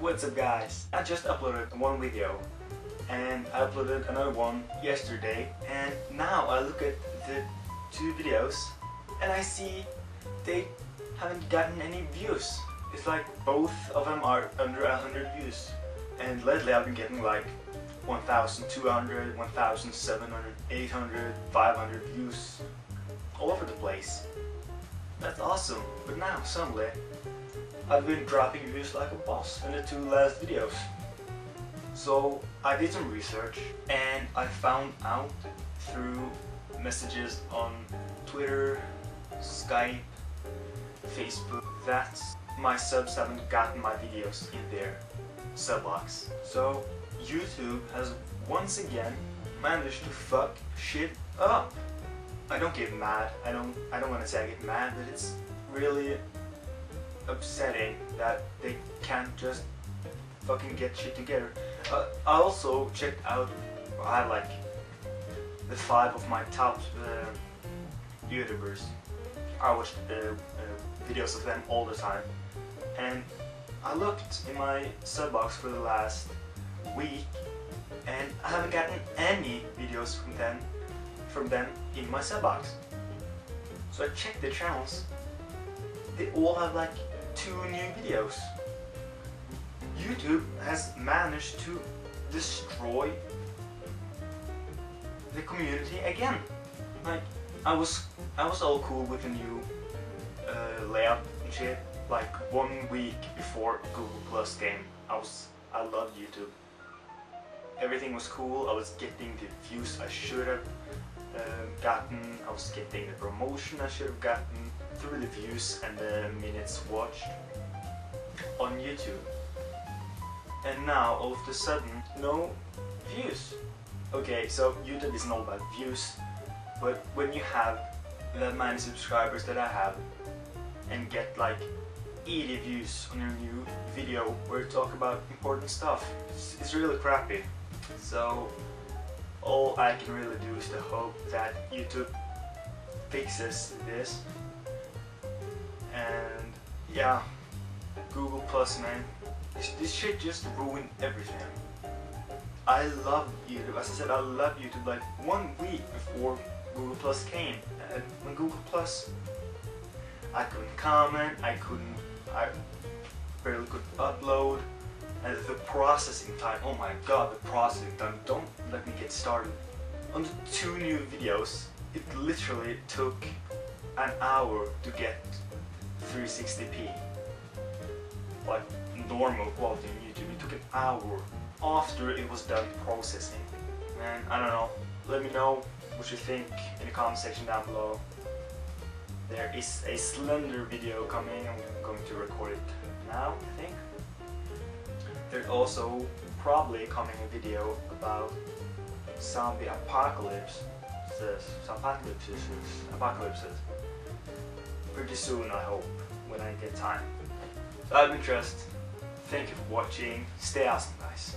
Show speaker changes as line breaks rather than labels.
What's up guys? I just uploaded one video and I uploaded another one yesterday and now I look at the two videos and I see they haven't gotten any views. It's like both of them are under 100 views and lately I've been getting like 1200, 1700, 800, 500 views all over the place. That's awesome, but now suddenly I've been dropping views like a boss in the two last videos. So I did some research and I found out through messages on Twitter, Skype, Facebook that my subs haven't gotten my videos in their sub box. So YouTube has once again managed to fuck shit up. I don't get mad. I don't I don't want to say I get mad, but it's really upsetting that they can't just fucking get shit together. Uh, I also checked out, I like the five of my top uh, YouTubers. I watched uh, uh, videos of them all the time. And I looked in my sub box for the last week and I haven't gotten any videos from them from them in my sub box. So I checked the channels. They all have like two new videos. YouTube has managed to destroy the community again. Like I was I was all cool with the new uh, layout and shit. Like one week before Google Plus came, I was I loved YouTube. Everything was cool. I was getting the views I should have uh, gotten. I was getting the promotion I should have gotten through the views and the minutes watched on YouTube. And now, all of a sudden, no views. Okay, so YouTube isn't all about views, but when you have that many subscribers that I have and get like 80 views on your new video where you talk about important stuff, it's, it's really crappy. So all I can really do is to hope that YouTube fixes this. And yeah Google Plus man this, this shit just ruined everything. I love YouTube as I said I love YouTube like one week before Google Plus came and when Google Plus I couldn't comment I couldn't I barely could upload and the processing time oh my god the processing time don't let me get started on the two new videos it literally took an hour to get 360p. Like normal quality on YouTube. It took an hour after it was done processing. Man, I don't know. Let me know what you think in the comment section down below. There is a Slender video coming. I'm going to record it now, I think. There's also probably coming a video about zombie apocalypse. Apocalypses, apocalypses pretty soon I hope, when I get time. So I've Truzt, thank you for watching, stay awesome guys.